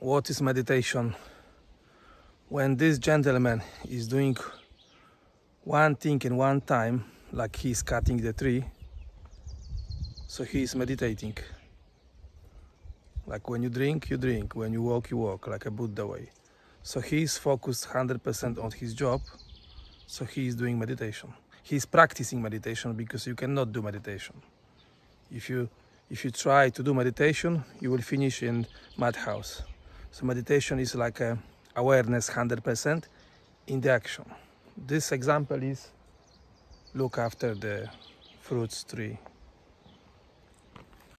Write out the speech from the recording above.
what is meditation? When this gentleman is doing one thing in one time like he's cutting the tree so he's meditating. Like when you drink you drink. When you walk you walk like a buddha way. So he's focused 100% on his job so he's doing meditation. He's practicing meditation because you cannot do meditation. If you if you try to do meditation you will finish in madhouse so meditation is like awareness 100% in the action. This example is look after the fruits tree.